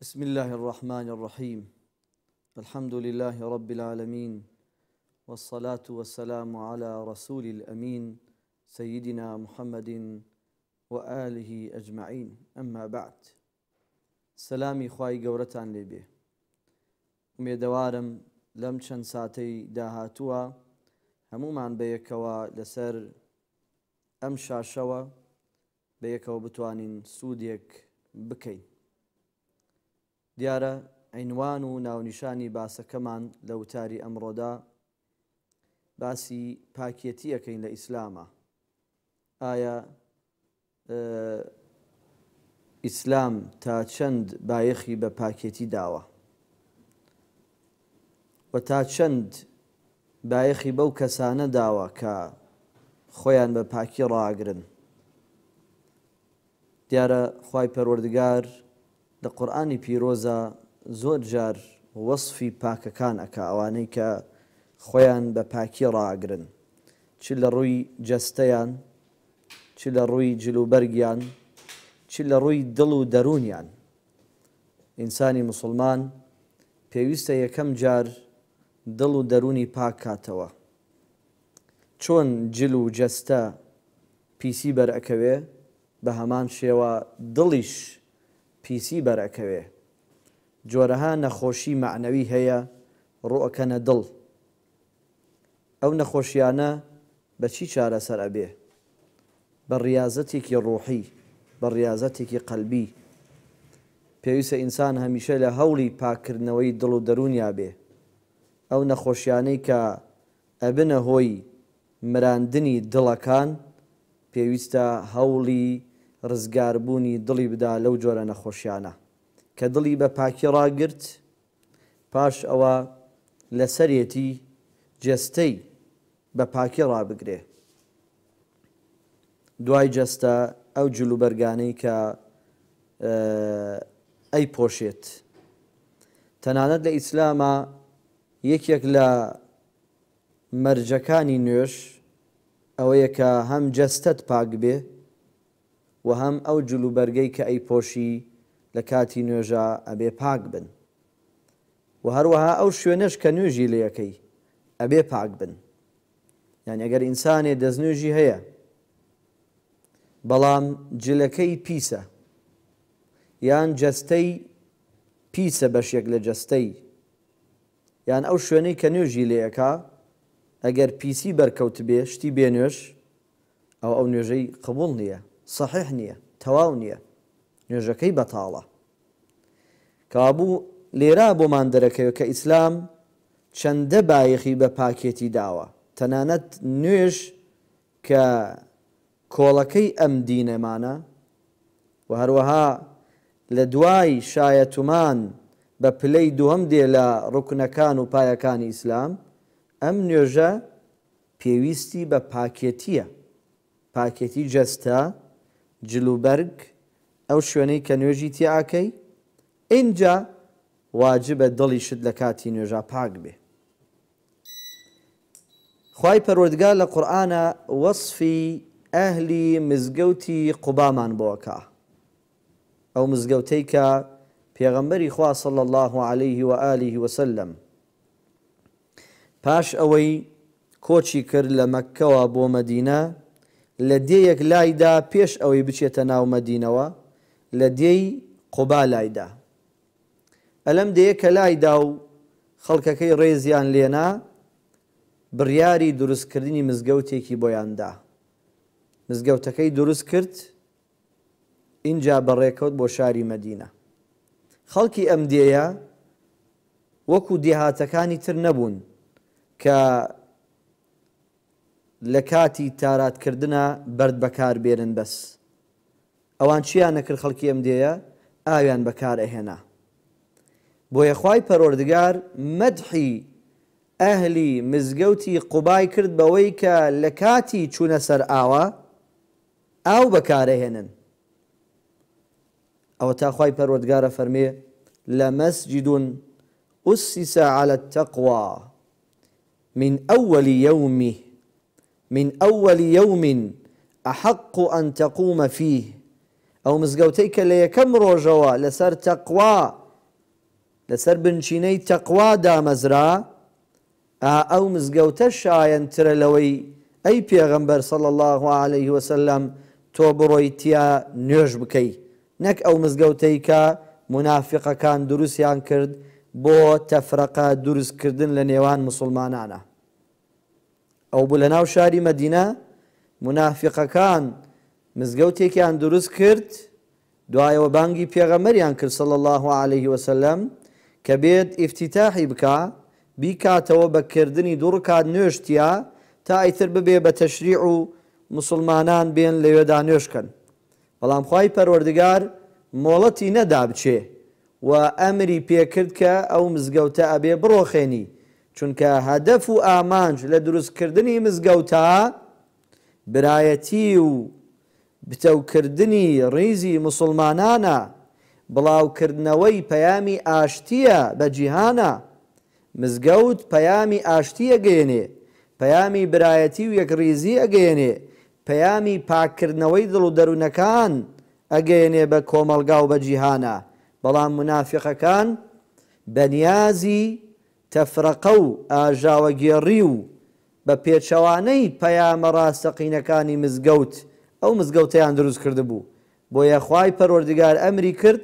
بسم اللە الرحمن الرحیم الحمد للە رب العالمین والصلاة والسلام علی رسول الامین سیدنا محمد وآله اجمعین اما بعد سەلامی خوای گەورەتان لێ بێ ئومێدەوارم لەم چەند ساتەی داهاتووە هەمومان بەیەکەوە لەسەر ئەم شاشەوە بەیەکەوە بتوانین سودێک بکەین. دیارە عینوان و ناونیشانی باسەکەمان لە وتاری ئەمڕۆدا باسی پاکیەتیەکەین لە ئیسلامە ئایا ئیسلام تا چەند بایەخی بە پاکێتی داوە؟ و تا چەند بایەخی بەو کەسانە داوە کە خۆیان بە پاکی ڕاگرن. دیارە خوای پەروەردگار لە قورئانی پیرۆزا زۆر جار وەسفی پاکەکان ئەکا ئەوانەی کە خۆیان بە پاکی ڕاگرن چ لە ڕووی جەستەیان چ لە ڕووی جلوبەرگیان چ لە ڕووی دڵ و دەروونیان ئینسانی موسڵمان پێویستە یەکەم جار دڵ و دەروونی پاک کاتەوە چۆن جل و جەستە پیسی بەر ئەکەوێ بە هەمان شێوە دڵیش پیسی بەر ئەکەوێ جۆرەها نەخۆشی مەعنەوی هەیە ڕوو ئەکەنە دڵ ئەو نەخۆشیانە بە چی چارەسەر ئەبێ؟ بە ڕیازەتێکی ڕوحی، بە ڕیازەتێکی قەلبی. پێویستە ئینسان هەمیشە لە هەوڵی پاککردنەوەی دڵ و دەروونیا بێ. ئەو نەخۆشیانەی کە ئەبنە هۆی مراندنی دڵەکان، پێویستە هەوڵی ڕزگاربوونی دڵی بدا لەو جۆرە نەخۆشیانە. کە دڵی بە پاکی ڕاگرت، پاش ئەوە لەسەرێتی جەستەی بە پاکی ڕابگرێ. دوای جەستە ئەو جل و بەرگانەی کە ئەیپۆشێت. تەنانەت لە ئیسلاما یەکێک لە مەرجەکانی نوێژ ئەوەیە کە هەم جەستەت پاک بێ، و هەم ئەو جلوبەرگەی کە ئەیپۆشی لە کاتی نوێژا ئەبێ پاک بن و هەروەها ئەو شوێنەش کە نوێژی لێ ئەکەی ئەبێ پاک بن یانی ئەگەر ئینسانێ دەستنوێژی هەیە بەڵام جلەکەی پیسە یان جەستەی پیسە بەشێک لە جەستەی یان ئەو شوێنەی کە نوێژی لێ ئەکا ئەگەر پیسی بەرکەوتبێ شتی بێ نوێژ ئەوە ئەو نوێژەی قبوڵ نیە صحیح نیە تەواو نیە نوێژەکەی بەتاڵە کەوابوو لێرە بۆمان دەرەکەوێت کە ئیسلام چەندە بایەخی بە پاکێتی داوە تەنانەت نوێژ کە کۆڵەکەی ئەم دینەمانە و هەروەها لە دوای شایەتومان بە پلەی دووەم دێ لە ڕوکنەکان و پایەکانی ئیسلام ئەم نوێژە پێویستی بە پاکێتییە، پاکێتی جەستە، جل و بەرگ، ئەو شوێنەی کە نوێژی تیا ئەکەی، ئینجا واجبە دڵیشت لە کاتی نوێژا پاک بێ. خوای پەروەردگار لە قورئانا وەسفی ئەهلی مزگەوتی قوبامان بۆ ئەکا، ئەو مزگەوتەی کە پێغەمبەری خوا صلی اللە علیه و آله و سلم، پاش ئەوەی کۆچی کرد لە مەککەوە بۆ مەدینە، لە دێیەک لای دا پێش ئەوەی بچێتە ناو مەدینەوە، لە دێی قوبا لای دا. ئەلەم دێیە کە لای دا و خەڵکەکەی ڕێزیان لێنا، بڕیاری دروستکردنی مزگەوتێکی بۆیان دا. مزگەوتەکەی دروست کرد. ئینجا بەڕێکەوت بۆ شاری مەدینە. خەڵکی ئەم دێیە وەکو دێهاتەکانی تر نەبوون کە لە کاتی تارات کردنا بەرد بەکار بێنن بەس ئەوان چیان ئەکرد خەڵکی ئەم دێیە ئاویان بەکار ئەهێنا بۆیە خوای پەروەردگار مەدحی ئەهلی مزگەوتی قوبای کرد بەوەی کە لە کاتی چوونە سەر ئاوە ئاو بەکارەهێنن ئەوەتا خوای پەروەردگار ئەفەرمێ لمسجد اسس علی التقوی من اول یومه من اول یوم احق ان تقوم فیه ئەو مزگەوتەی کە لە یەکەم ڕۆژەوە لەسەر تەقوا لەسەر بنچینەی تەقوا دامەزرا ئا ئەو مزگەوتە شایەن ترە لەوەی ئەی پێغەمبەر صلی اللە علیە وسلم تۆ بڕۆی تیا نوێژ بکەی نەک ئەو مزگەوتەی کە مونافیقەکان دروستیان کرد بۆ تەفرەقە دروست کردن لە نێوان موسڵمانانا ئەو بوو لە ناو شاری مەدینە مونافیقەکان مزگەوتێکیان دروست کرد دوایەوە بانگی پێغەمبەریان کرد صلی اللە علیە وسلم کە بێت ئیفتیتاحی بکا بیکاتەوە بە کردنی دوو ڕکات نوێژ تیا تا ئیتر ببێ بە تەشریع و موسڵمانان بێن لەوێدا نوێژ کەن بەڵام خوای پەروەردگار مۆڵەتی نەدا بچێ و ئەمری پێ کرد کە ئەو مزگەوتە ئەبێ بڕۆخێنی چونکە هەدەف و ئامانج لە دروست کردنی مزگەوتە برایەتی و پتەوکردنی ڕیزی موسڵمانانە، بڵاوکردنەوەی پەیامی ئاشتییە بە جیهانا. مزگەوت پەیامی ئاشتی ئەگەیەنێ، پەیامی برایەتی و یەکڕیزی ئەگەیەنێ، پەیامی پاککردنەوەی دڵ و دەروونەکان ئەگەیەنێ بە کۆمەڵگا و بە جیهانا، بەڵام مونافیقەکان بەنیازی تەفرەقە و ئاژاوەگێڕی و بە پێچەوانەی پەیامە ڕاستەقینەکانی مزگەوت، ئەو مزگەوتەیان دروست کردبوو، بۆیە خوای پەروەردگار ئەمری کرد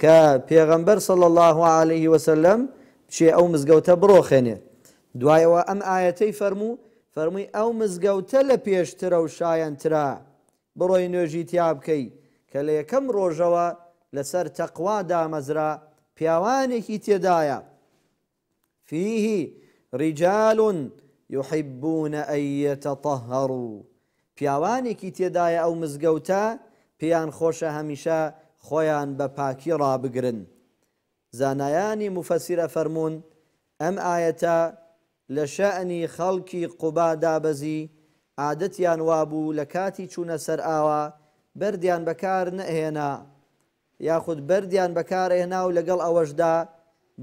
کە پێغەمبەر صلی اللە علیە وسلم بچێ ئەو مزگەوتە بڕۆخێنێ، دوای ئەوە ئەم ئایەتەی فەرموو، فەرمووی ئەو مزگەوتە لە پێشترە و شایەنترە بڕۆی نوێژی تیا بکەی، کە لە یەکەم ڕۆژەوە لەسەر تەقوا دامەزرا، پیاوانێکی تێدایە، فیه رجال یحبون ان یتطهروا پیاوانێکی تێدایە ئەو مزگەوتە پێیان خۆشە هەمیشە خۆیان بە پاکی ڕابگرن زانایانی موفەسیر ئەفەرموون ئەم ئایەتە لە شەئنی خەڵکی قوبا دابەزی عادەتیان وابوو لە کاتی چوونە سەر ئاوا بەردیان بەکار نەئەهێنا یاخود بەردیان بەکارئەهێنا و لەگەڵ ئەوەشدا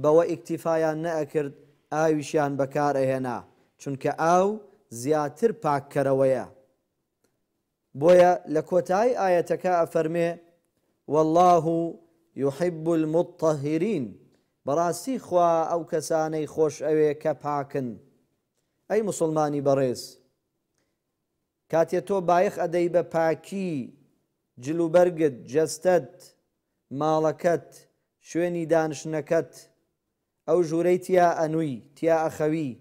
بەوە ئیکتیفایان نەئەکرد ئاویشیان بەکارئەهێنا چونکە ئاو زیاتر پاککەرەوەیە بۆیە لە کۆتایی ئایەتەکە ئەفەرمێ واللە یحب المطهرین بەڕاستی خوا ئەو کەسانەی خۆشئەوێ کە پاکن ئەی موسڵمانی بەڕێز کاتێ تۆ بایخ ئەدەی بە پاکی جل و بەرگت، جەستەت، ماڵەکەت، شوێنی دانشنەکەت، ئەو ژوورەی تیا ئەنووی، تیا ئەخەوی،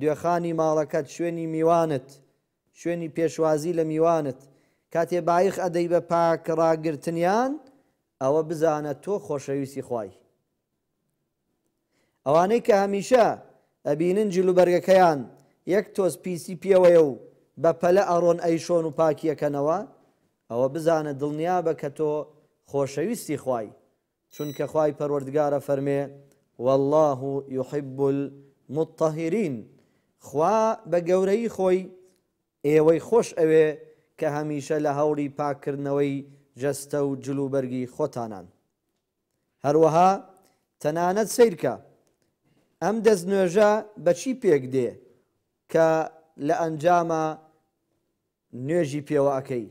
دوێخانی ماڵەکەت، شوێنی میوانت، شوێنی پێشوازی لە میوانت، کاتێ بایخ ئەدەی بە پاک ڕاگرتنیان، ئەوە بزانە تۆ خۆشەویستی خوای ئەوانەی کە هەمیشە ئەبینن جل و بەرگەکەیان یەک تۆز پیسی پێوەیە و بە پەلە ئەڕۆن ئەیشۆن و پاکی ئەکەنەوە ئەوە بزانە دڵنیابە کە تۆ خۆشەویستی خوای چونکە خوای پەروەردگار ئەفەرمێ واللە یحب المطهرین خوا بە گەورەی خۆی ئێوەی خۆش ئەوێ کە هەمیشە لە هەوڵی پاککردنەوەی جەستە و جل و بەرگی خۆتانان. هەروەها تەنانەت سەیرکە ئەم دەستنوێژە بە چی پێک دێ کە لە ئەنجاما نوێژی پێوە ئەکەی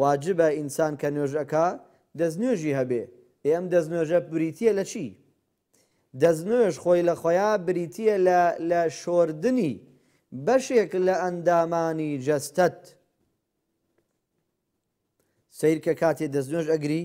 واجبە ئینسان کە نوێژ ئەکا دەستنوێژی هەبێ ئێ ئەم دەستنوێژە بریتییە لە چی دەستنوێژ خۆی لە خۆیا بریتییە لە لە شۆردنی بەشێک لە ئەندامانی جەستەت سیرکە کاتێ دەستنوێژ ئەگری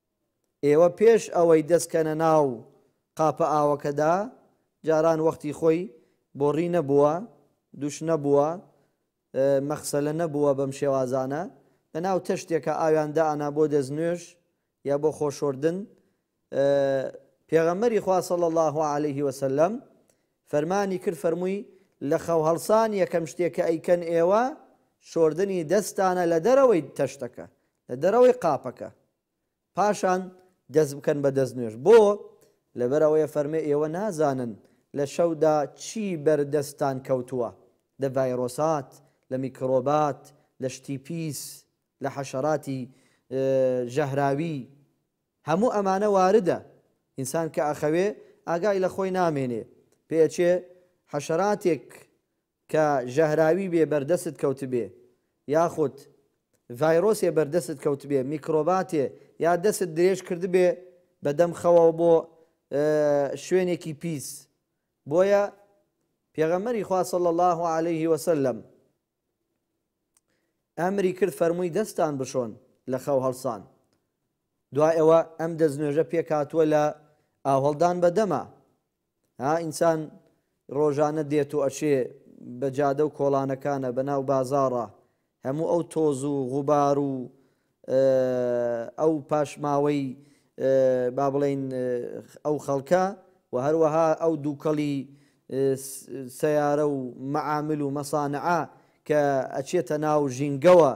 ئێوە پێش ئەوەی دەست کەنە ناو قاپە ئاوەکەدا جاران وەختی خۆی بۆڕی نەبووە دوش نەبووە مەخسەلە نەبووە بەم شێوازانە لە ناو تەشتێکە ئاویان دانا بۆ دەست نوێش یا بۆ خۆشۆردن پێغەمەری خوا صلی الله عليه وسلم فەرمانی کرد فەرمووی لە خەو هەڵسان یەکەم شتێکە ئەیکەن ئێوە شۆردنی دەستانە لە دەرەوەی تەشتەکە لە دەرەوەی قاپەکە پاشان دەست بکەن بە دەست نوێژ بۆ؟ لەبەر ئەوەیە فەرمێ ئێوە نازانن لە شەودا چی بەر دەستتان کەوتووە لە ڤایرۆسات لە میکرۆبات لە شتی پیس لە حەشەراتی ژەهراوی هەموو ئەمانە واردە ئینسان کە ئەخەوێ ئاگای لە خۆی نامێنێ پێ ئەچێ حەشەراتێک کە ژەهراوی بێ بەردەستت کەوتبێ یاخود ڤایرۆسێ بەردەستت کەوتبێ میکرۆباتێ یا دەستت درێژ کردبێ بە دەم خەوەوە بۆ شوێنێکی پیس بۆیە پێغەمەری خوا صلی الله عليه وسلم ئەمری کرد فەرمووی دەستان بشۆن لە خەو هەڵسان دوای ئەوە ئەم دەستنوێژە پێکاتووە لە ئاهڵدان بەدەما ها ئینسان ڕۆژانە دێت و ئەچێ بە جادە و کۆڵانەکانە بە ناو بازاڕە هەموو ئەو تۆز و غوبار و ئەو پاشماوەی با بڵێین ئەو خەڵکە و هەروەها ئەو دووکەڵی سیارە و مەعامل و مەسانعە کە ئەچێتە ناو ژینگەوە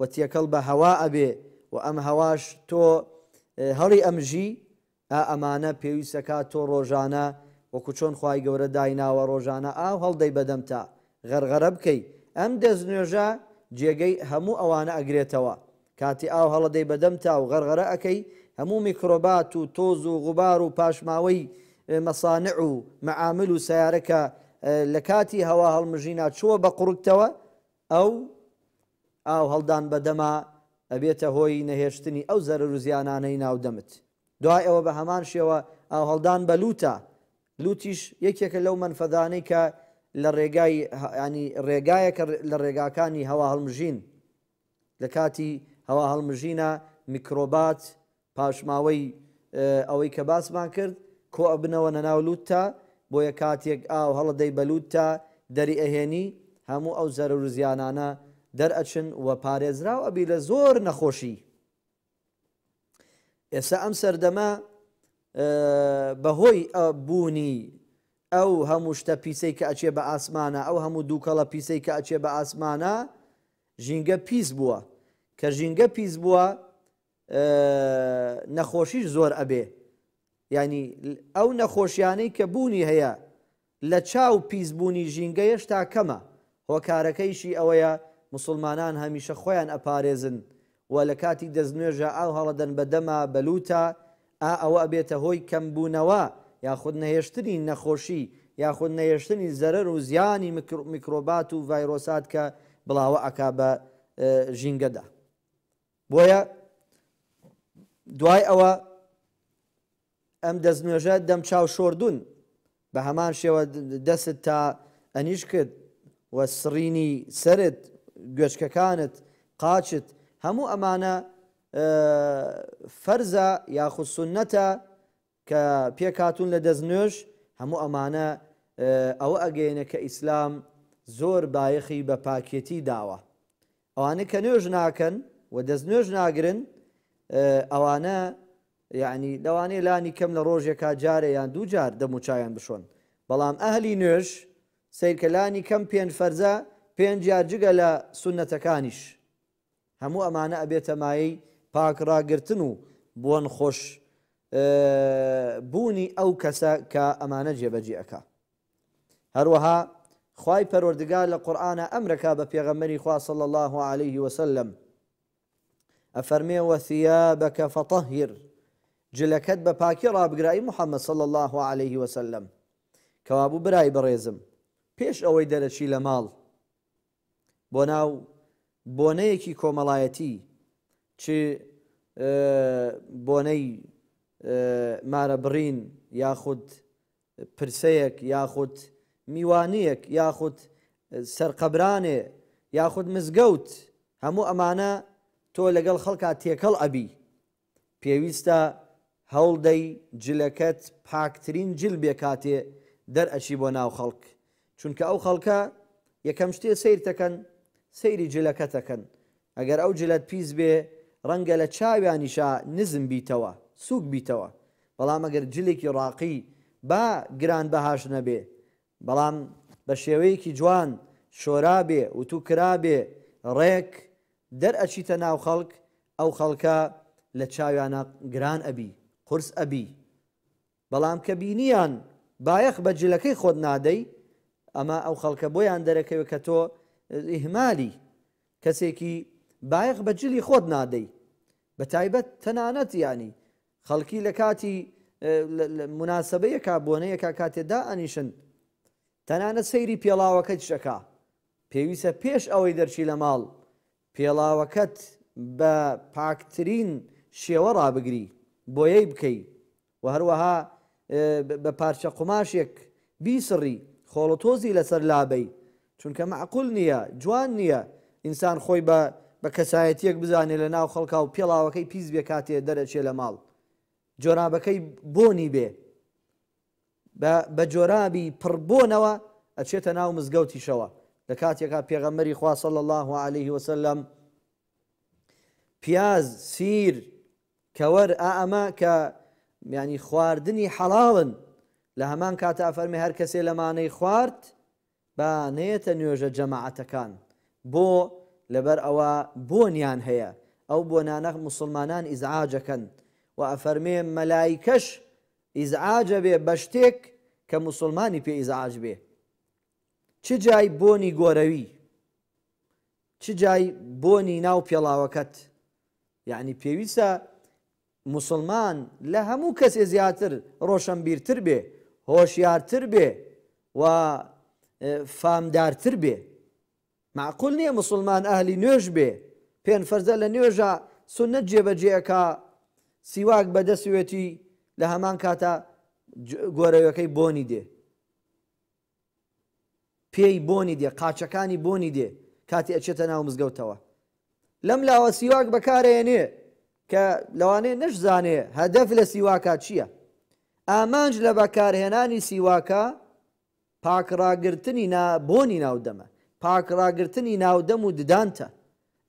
و تێکەڵ بە هەوا ئەبێ و ئەم هەواش تۆ هەڵی ئەمژی ئا ئەمانە پێویستە کات تۆ ڕۆژانە وەکو چۆن خوای گەورە دایناوە ڕۆژانە ئاو هەڵدەی بەدەم تا غەرغەرە بکەی ئەم دەست نوێژە جێگەی هەموو ئەوانە ئەگرێتەوە کاتی ئاو هەڵەدەی بەدەم تا و غەرغەرە ئەکەی هەموو میکرۆبات و تۆز و غوبار و پاشماوەی مەسانع و مەعامل و سەیارە کە لەکاتی هەوا هەڵمژینا چووە بەقوڕگتەوە ئەو ئاو هەڵدان بە دەما ئەبێتە هۆی نەهێشتنی ئەو زەرەر و زیانانەی ناو دەمت. دوای ئەوە بە هەمان شێوە ئاو هەڵدان بە لووتە، لووتیش یەکێکە لەو مەنفەذانەی کە لە ڕێگای یانی ڕێگایەکە لە ڕێگاکانی هەواهەڵمژین، لە کاتی هەواهەڵمژینە میکرۆبات پاشماوەی ئەوەی کە باسمان کرد کۆ ئەبنەوە نە ناو لوتتا بۆیە کاتیک ئاو هەڵەدەی بە لوتتا دەری ئەهێنی هەموو ئەو زەرەرو زیانانە دەر ئەچن وە پارێزراو ئەبی لە زۆر نەخۆشی ئێستا ئەم سەردەمە بە هۆی بوونی ئەو هەموو شتە پیسەی کە ئەچێ بە ئاسمانە ئەو هەموو دووکەڵە پیسەی کە ئەچێ بە ئاسمانە ژینگە پیس بووە کە ژینگە پیس بووە نەخۆشیش زۆر ئەبێ یانی ئەو نەخۆشیانەی کە بوونی هەیە لە چاو پیس بوونی ژینگە یەشتا کەمە هۆکارەکەیشی ئەوەیە موسڵمانان هەمیشە خۆیان ئەپارێزن و لە کاتی دەستنوێژە ئاو هەڵەدەن بە دەما بە لووتا ئا ئەوە ئەبێتە هۆی کەم بوونەوە یاخود نەهێشتنی نەخۆشی یاخود نەهێشتنی زەرەر و زیانی میکرۆبات و ڤایرۆسات کە بڵاوە ئەکا بە ژینگەدا. بۆیە دوای ئەوە ئەم دەستنوێژە دەم چاو شۆردون بە هەمان شێوە دەست تا ئەنیش کرد و سڕینی سرت گوێچکەکانت قاچت هەموو ئەمانە فەرزە یاخود سنەتە کە پێکاتون لە دەستنوێژ هەموو ئەمانە ئەوە ئەگەینە کە ئیسلام زۆر بایەخی بە پاکێتی داوە ئەوانەی کە نوێژ ناکەن و دەست نوێژ ناگرن ئەوانە یعنی لەوانەیە لانی کەم لە ڕۆژێکا جارێ یان دوو جار دەموچاویان بشۆن بەڵام ئەهلی نوێژ سیرکە لانی کەم پێنج فەرزە پێنج یا جگە لە سونەتەکانیش هەموو ئەمانە ئەبێتە مایەی پاک ڕاگرتن و بۆن خۆش بوونی ئەو کەسە کە ئەمانە جێبەجێ ئەکا هەروەها خوای پەروەردگار لە قورئانا ئەمرەکا بە پێغەمبەری خوا صلی اللە علیه وسلم ئەفەرمێ وثیابک فطهر جلەکەت بە پاکی ڕابگرە ئەی محمد صلی اللە علیه وسلم کەوابوو برای بەڕێزم پێش ئەوەی دەرەچی لە ماڵ بۆ ناو بۆنەیەکی کۆمەڵایەتی چ بۆنەی مارە بڕین یاخود پرسەیەک یاخود میوانیەک یاخود سەرقەبرانێ یاخود مزگەوت هەموو ئەمانە تۆ لەگەڵ خەڵکا تێکەڵ ئەبی پێویستە هەوڵدەی جلەکەت پاکترین جل بێ کاتێ دەر ئەچی بۆ ناو خەڵک چونکە ئەو خەڵکە یەکەم شتێ سیرتەکەن سەیری جلەکەتەکەن ئەگەر ئەو جلەت پیس بێ ڕەنگە لە چاویانیشا نزم بیتەوە سوک بیتەوە بەڵام ئەگەر جلێکی ڕاقی با گرانبەهاش نەبێ بەڵام بە شێوەیەکی جوان شۆرابێ وتوو کرابێ ڕێک دەر ئەچیتە ناو خەڵک ئەو خەڵکە لە چاویانا گران ئەبی قورس ئەبی بەڵام کە بینیان بایەخ بە جلەکەی خۆت نادەی ئەمە ئەو خەڵکە بۆیان دەرەکەوێت کە تۆ ئیهمالی کەسێکی بایەخ بە جلی خۆت نادەی بە تایبەت تەنانەت ینی خەڵکی لە کاتی موناسەبەیەکا، بۆنەیەکا کاتێ دائەنیشن، تەنانەت سەیری پێڵاوەکەتیش ئەکا. پێویستە پێش ئەوەی دەرچی لە ماڵ، پێڵاوەکەت بە پاکترین شێوە ڕابگری، بۆیەی بکەی و هەروەها بە پارچە قوماشێک بیسڕی، خۆڵ و تۆزی لەسەر لابەی، چونکە مەعقول نیە جوان نیە ئینسان خۆی بە بە کەسایەتیەک بزانێ لە ناو خەڵکا و پێڵاوەکەی پیس بێ کاتێ دەرەچێ لە ماڵ جۆرابەکەی بۆنی بێ بە بە جۆرابی پڕ بۆنەوە ئەچێتە ناو مزگەوتیشەوە لە کاتێکا پێغەمەری خوا صلی الله عليه وسلم پیاز سیر کەوەر ئا ئەمە کە میانی خواردنی حەڵاڵن لە هەمان کاتە ئەفەرمی هەر کەسێ لەمانەی خوارد با نەیەتە نوێژە جەماعەتەکان بۆ؟ لەبەر ئەوە بۆنیان هەیە ئەو بۆنانە موسڵمانان ئیزعاجەکەن وە ئەفەرمێ مەلایکەش ئیزعاجەبێ بەشتێک کە موسڵمانی پێ ئیزعاج بێ چ جای بۆنی گۆرەوی چ جای بۆنی ناو پێڵاوەکەت یعنی پێویستە موسڵمان لە هەموو کەسێ زیاتر ڕۆشەنبیرتر بێ، هۆشیارتر بێ و فامدارتر بێ. مەعقول نیە موسڵمان ئەهلی نوێژ بێ، پێن فەرزە لە نوێژا سوننەت جێبەجێ ئەکا، سیواک بە دەسوێتی لە هەمان کاتا گۆرەوێکەی بۆنی دێ. پێی بۆنی دێ قاچەکانی بۆنی دێ کاتی ئەچێتە ناو مزگەوتەوە لەم لاوە سیواک بەکارێنێ کە لەوانەیە نەشزانێ هەدەف لە سیواکە چییە ئامانج لە بەکارهێنانی سیواکە پاکڕاگرتنی نا بۆنی ناودەمە پاکڕاگرتنی ناودەم و ددانتە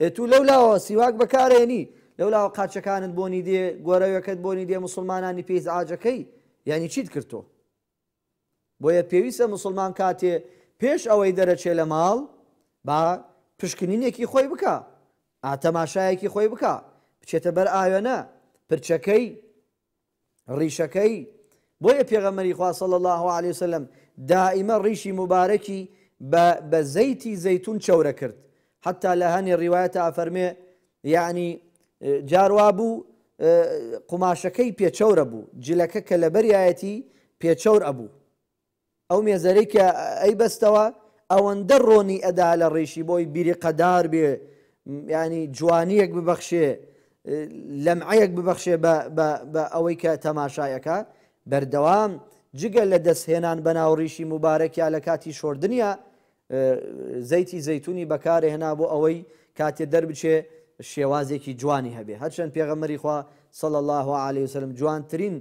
ئێتو لەو لاوە سیواک بەکارێنی لەو لاوە قاچەکانت بۆنی دێ گۆرەوەکەت بۆنی دێ مسلمانانی پێیز ئاجەکەی یعنی چیت کردۆ بۆیە پێویستە موسڵمان کاتێ پێش ئەوەی دەرەچێ لە ماڵ با پشکنینێکی خۆی بکا ئا تەماشایەکی خۆی بکا بچێتە بەر ئاوێنە پرچەکەی ڕیشەکەی بۆیە پێغەمەری خوا صلی الله علیه وسلم دائیمە ڕیشی مبارەکی بە بە زەیتی زەیتون چەورە کرد حەتا لە هەنێ ڕیوایەتا ئەفەرمێ یەعنی جار وا بوو قوماشەکەی پێ چەور ئەبوو، جلەکە کە لەبەریایەتی پێ چەور ئەبوو. ئەو مێزەرەی کە ئەیبەستەوە ئەوەندە ڕۆنی ئەدا لە ڕیشی بۆی بیریقەدار بێ، یەعنی جوانییەک ببەخشێ، لەمعەیەک ببەخشێ بە ئەوەی کە تەماشای ئەکا. بەردەوام جگە لە دەستهێنان بەناو ڕیشی موبارەکیا لە کاتی شۆردنیا، زەیتی زەیتونی بەکارهێنا بۆ ئەوەی کاتێ دەربچێ شێوازێکی جوانی هەبێ هەرچەند پێغەمبەری خوا صلی اللە علیە وسلم جوانترین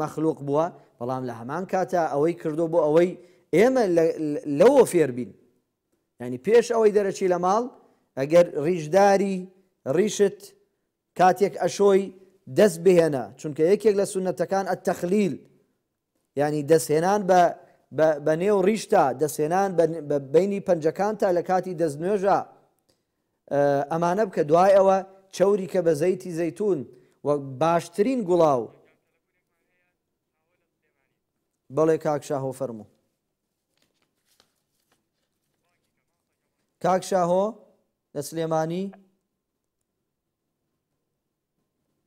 مەخلوق بووە بەڵام لە هەمان کاتە ئەوەی کردو بۆ ئەوەی ئێمە لەوە فێربین ینی پێش ئەوەی دەرەچی لە ماڵ ئەگەر ڕیژداری ڕیشت کاتێک ئەشۆی دەست بهێنە چونکە یەکێک لە سونەتەکان ئەتەخلیل یانی دەست هێنان بە بە بە نێو ڕیشتا دەست هێنان بە بینی پەنجەکانتا لە کاتی دەست نوێژە ئەمانە بکە دوای ئەوە چەوری کە بە زەیتی زەیتون وەک باشترین گوڵاو بەڵێ کاک شاهۆ فەرموو کاک شاهۆ لە سلێمانی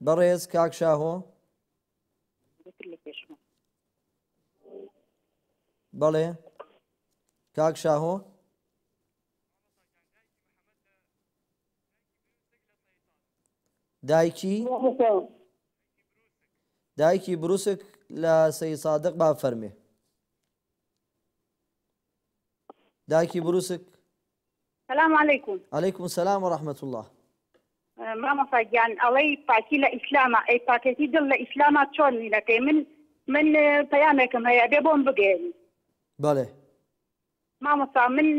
بەڕێز کاک شاهۆ بەڵێ کاک شاهۆ دایکی دایکی بروسک لە سەی سادق با فەرمێ دایکی بروسک سلام علیکم. علیکم السلام و رحمت اللە. مامۆستا گیان ئەڵێی پاکی لە ئیسلامە ئەی پاکێتی دڵ لە ئیسلامە چۆن نینەکەی من من پەیامێکم هەیە ئەبێ بۆم بگەێنی بەڵێ مامۆستا من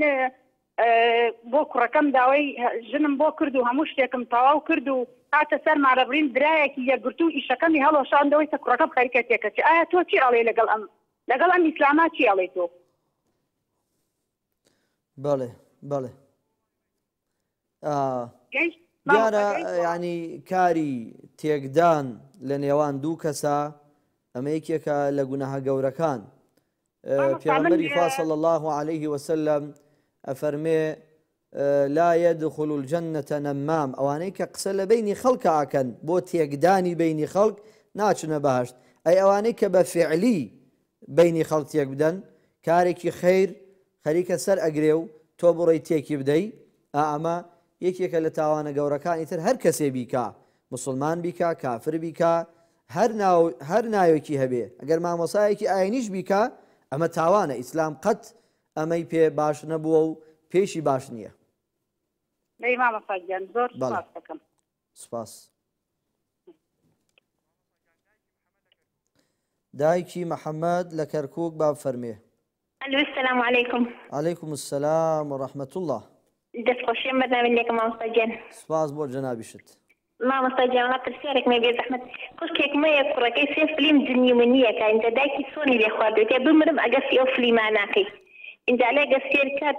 بۆ کوڕەکەم داوای ژنم بۆ کرد و هەموو شتێکم تەواو کرد و هاتە سەر مارەبرین برایەکی یەکگرتو و ئیشەکەمی هەڵۆشاندەوەی کە کوڕەکەم خەریکە تێکەچی ئایا تۆ چی ئەڵێ لەگەڵ ئەم لەگەڵ ئەم ئیسلاما چی ئەڵێ تۆ بەڵێ بەڵێ دیارە ینی کاری تێکدان لە نێوان دوو کەسە ئەمە یەکێکە لە گوناهە گەورەکان پیامەری خواصل الله عليه وسلم ئەفەرمێ لا يدخل الجنة نمام ئەوانەی کە قسە لە بینی خەڵکە ئاکەن بۆ تێکدانی بینی خەڵک ناچنە بەهشت ئەی ئەوانەی کە بە فعلی بەینی خەڵک تێک بدەن کارێکی خەیر خەریکە سەر ئەگرێ و تۆ بڕۆی تێکی بدەی ئا ئەمە یەکێکە لە تاوانە گەورەکان ئیتر هەر کەسێ بیکا موسڵمان بیکا کافر بیکا هەر ناو هەر ناوێکی هەبێ ئەگەر مامۆسایەکی ئاینیش بیکا ئەمە تاوانە ئیسلام قەت ئەمەی پێ باش نەبووە و پێشی باش نییە. دەی مامۆستا گیان زۆر بەڵێ. سپاس دەکەم. سپاس. دایکی محمد لە کەرکوک باب فەرمێ. الو السلام علیکم. علیکم السلام و رحمت اللە. دەست خۆشی ئەم بەرنامەی لێکە مامۆستا گیان. سپاس بۆ جەنابیشت. مامۆستا گیان وڵا پرسیارێک مەی بێ زەحمەت کوڕکێک مەیە کوڕەکەی سێ فلیم دنی منیەکە ئینجا دایکی سۆنی لێ خواردوێتێ بمرم ئەگەر سی ئەو فلیماناکەی ئینجا لێ گەر سێر کات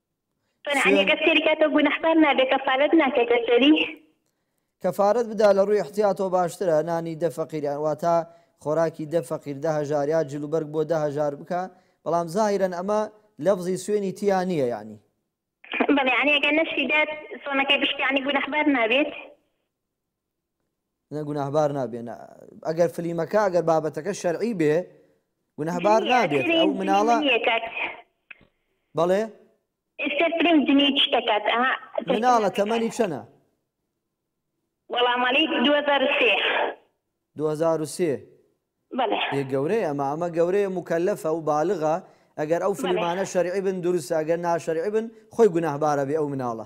سوێن کەفارەت بدا لە ڕووی احتیاطەوە باشترە نانی دە فەقیریان واتە خۆراکی دە فەقیر دە هەژار یا جل و بەرگ بۆ دە هەژار بکە بەڵام زاهیرەن ئەمە لەفزی سوێنی تیا نییە یعنی بەڵێ یعنی ئەگەر نەشیدات سۆنەکەی بشکێ یعنی گوناحبار نابێت گوناهبار نابێ نە ئەگەر فلیمەکە ئەگەر بابەتەکە شەرعی بێ گوناهبار نابێت ئەو مناڵە بەڵێ مناڵە تەمەنی چەنە وەڵامەی 2023 یە گەورەی ئەمە ئەمە گەورەیە مکەلەفە و بالغا ئەگەر ئەو فلیمانە شەرعی بن دروستە ئەگەر ناشەرعی بن خۆی گوناهبارە بێ ئەو مناڵە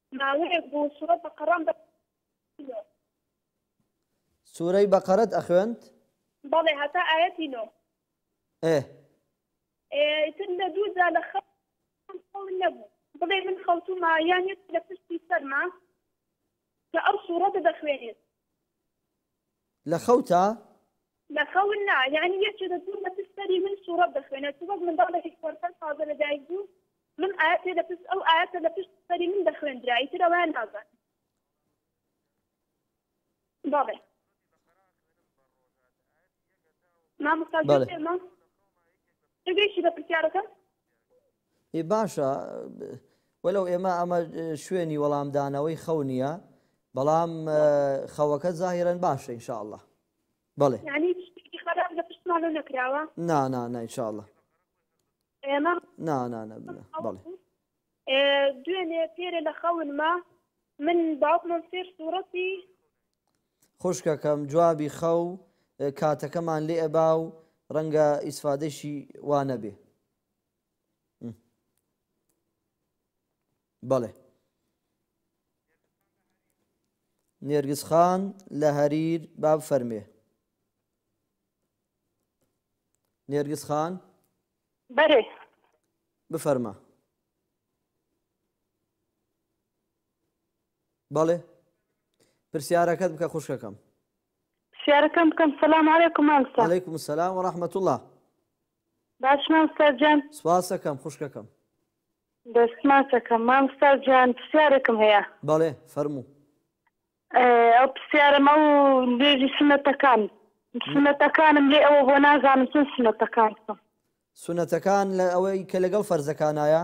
ماوەیەک بوو سورەت بەقەڕەم بە نۆ. سورەی بەقەرەت ئەخوێند؟ بەڵێ هەتا ئایەتی نۆ. ئێ. ئێ ئیتر لە دوو جا لە خە خەون نەبوو بڵێ من خەوتومە یان یەک لە پشتی سەرما کە ئەو سوڕەتە دەخوێنێت. لە خەوتا؟ لە خەون نا یانی یەکێ دەچوو لە پشت سەری من سوڕەت دەخوێنێت چ وەک منداڵێکی خۆرپەر تازە لە دایک بوو من ئایەتێ لە پشت ئەو ئایەتە لە پشت سەری من دەخوێندرا ئیتر ئەوان نازانن بەڵێ مامۆستا گوێ بەڵێ. لێمە تێگەیشتی بە پرسیارەکەم؟ ئێ باشە وەلەو ئێمە ئەمە شوێنی وەڵامدانەوەی خەو نییە بەڵام خەوەکە زاهرن باشە انشاءله بڵێ نەکراوە نانا نایشاءله ئێمە نانانە بڵێ دوێنێ پێرە لە خەونما من باوکمان فێر سوورەتی خوشکەکەم جوابی خەو کاتەکەمان لێ ئەبا و ڕەنگە ئیسفادەشی وانەبێ بەڵێ نێرگز خان لە هەریر با فەرمێ نێرگز خان بەێ بفەرما بەڵێ پرسیارەکەت بکە خوشکەکەم پرسیارەکەم بکەم سلام عیکم عیکم سلام و رحمت الله باش ماموستا گیان. سپاسەکەم خوشکەکەم. دەستماتەکەم ماموستا گیان پرسیارێکم هەیە. بەڵێ فەرموو. ئەو پرسیارەم ئەو نوێژی سونەتەکان سونەتەکانم لێ ئەوە بۆ نازانم چەند سونەتەکان بکەم. سونەتەکان لە ئەوەی کە لەگەڵ فەرزەکانایە؟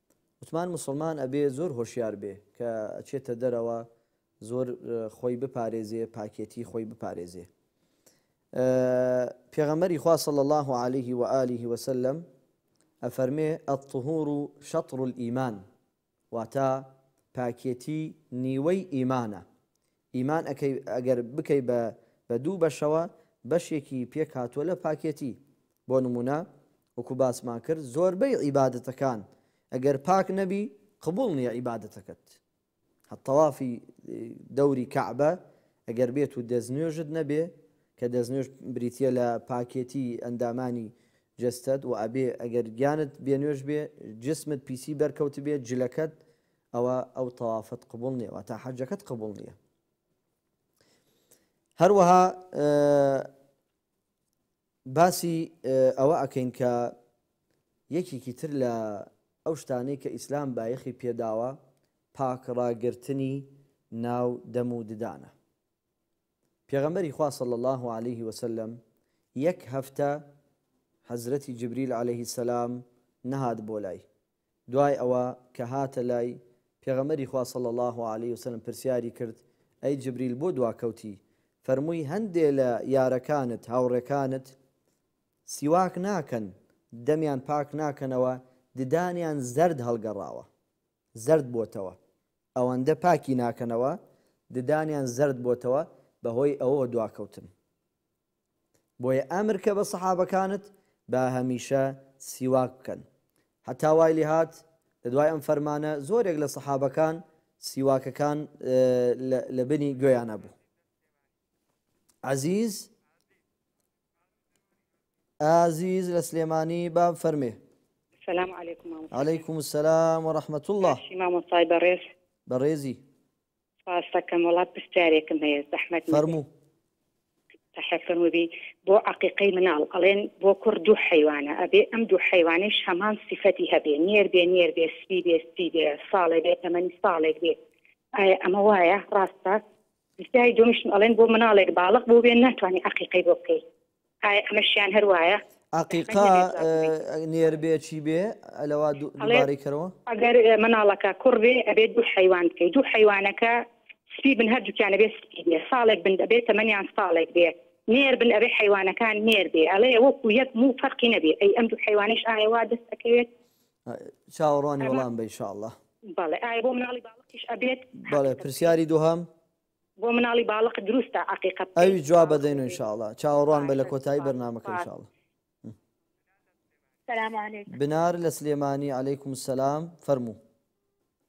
وتمان موسڵمان ئەبێ زۆر هۆشیار بێ کە ئەچێتە دەرەوە زۆر خۆی بپارێزێ پاکێتی خۆی بپارێزێ پێغەمەری خوا صلی الله عليه و آله وسلم ئەفەرمێ الطهور شطر الإيمان واتا پاکێتی نیوەی ئیمانە ئیمان ئەکەی ئەگەر بکەی بە بە دوو بەشەوە بەشێکی پێک هاتووە لە پاکێتی بۆ نموونە وەکو باسمان کرد زۆربەی عیبادەتەکان ئەگەر پاک نەبی قبول نییە عیبادەتەکەت هەتەوافی دەوری کەعبە ئەگەر بێت و دەستنوێژت نەبێ کە دەستنوێژ بریتە لە پاکێتی ئەندامانی جستت و ئەبێ ئەگەر گیانت بێنوێژ بێ جسمت پیسی بەرکەوت بێت جلەکەت ئەوا ئەو تەوافت قبوڵ نیە واتا حەجەکەت قبوڵ نیە هەروەها باسی ئەوە ئەکەین کە یەکێکی تر لە ئەو شتانەی کە ئیسلام بایەخی پێداوە پاکڕاگرتنی ناو دەم و ددانە پێغەمبەری خوا صلی الله عليه وسلم یەک هەفتە حەزرەتی جبریل عليه سلام نەهات بۆ لای دوای ئەوە کە هاتە لای پێغەمبەری خوا صلی اللە علیە وسلم پرسیاری کرد، ئەی جبریل بۆ دواکەوتی؟ فەرمووی، هەندێ لە یارەکانت، هاوڕێکانت، سیواک ناکەن، دەمیان پاک ناکەنەوە، ددانیان زەرد هەڵگەڕاوە، زەرد بۆتەوە، ئەوەندە پاکی ناکەنەوە، ددانیان زەرد بۆتەوە، بەهۆی ئەوەوە دواکەوتن. بۆیە ئەمر کە بە سەحابەکانت با هەمیشە سیواک بکەن هەتا وای لێهات لە دوای ئەم فەرمانە زۆرێک لە سەحابەکان سیواکەکان لە بنی گوێیانە بوو عزیز ئازیز لە سلێمانی با فەرمێ سلام علیکم علیکم السلام و رحمت الله مامۆستای بەڕێز بەڕێزی سپاستەکەم وەڵا پرسیارێکم هەیە زەحمەت نەبێ. فەرموو. بۆ عەقیقەی مناڵ ئەڵێن بۆ کوڕ دوو حەیوانە ئەبێ ئەم دوو حەیوانەیش هەمان سیفەتی هەبێ نێر بێ نێر بێ سپی بێ سپی بێ ساڵێ بێ تەمەنی ساڵێک بێ ئایا ئەمە وایە ڕاستە؟ پرسیاری دووەمیشم ئەڵێن بۆ مناڵێک باڵق بووبێ ناتوانی عەقیقەی بۆ بکەی ئایا ئەمەشیان هەر وایە؟ ئەقیقا نێر بێ چی بێ لەوا دووبارەی کەرەوە؟ ئەگەر مناڵەکە کوڕ بێ ئەبێت دوو حەیوان بکەیت دوو حەیوانەکە سپی بن هەردووکیان ئەبێ سپی بێ ساڵێک بن ئەبێ تەمەنیان ساڵێک بێ نێر بن ئەبێ حەیوانەکان نێر بێ ئەڵێ وەکو یەک موو فەرقی نەبێ ئەی ئەم دوو حەیوانەش ئایا وا دەست ئەکەوێت چاوەڕوانی وەڵام بە ان شاء اللە. بەڵێ ئایا بۆ مناڵی باوکیش ئەبێت؟ بەڵێ پرسیاری دووهەم. بۆ مناڵی باڵق دروستە عەقیقە بکەی؟ ئەوی جواب ئەدەین ان شاء اللە چاوەڕوان بە لە کۆتایی بەرنامەکە ان شاء اللە. سلام علیکم بنار لە سلێمانی علیکم سلام فەرموو.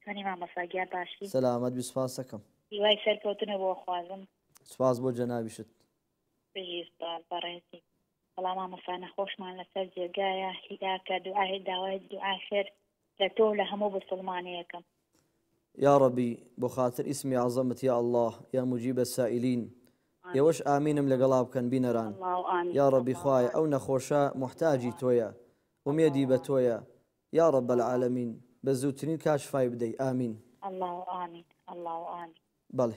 چۆنی مامۆستا گیان باشی؟ سەلامەت بی سوپاس دەکەم. هیوای سەرکەوتنە بۆ خوازم. سوپاس بۆ جەنابیشت. بژی سوپاس بەڕێزی. وەڵا مامۆستا نەخۆشمان لەسەر جێگایە هیلاکە دوعای داوای دوعای خێر لە تۆ لە هەموو بسڵمانەیەکەم یاڕەبی بۆ خاتر ئیسمی عزەمت یا الله یا مجیب السائلین ئێوەش ئامینم لەگەڵا بکەن بینەران یا ڕەبی خوایە ئەو نەخۆشە محتاجی تۆیە ومێدی بە تۆیە یا ڕەب العالمین بە زووترین کاشفای بدەی ئامین بەڵێ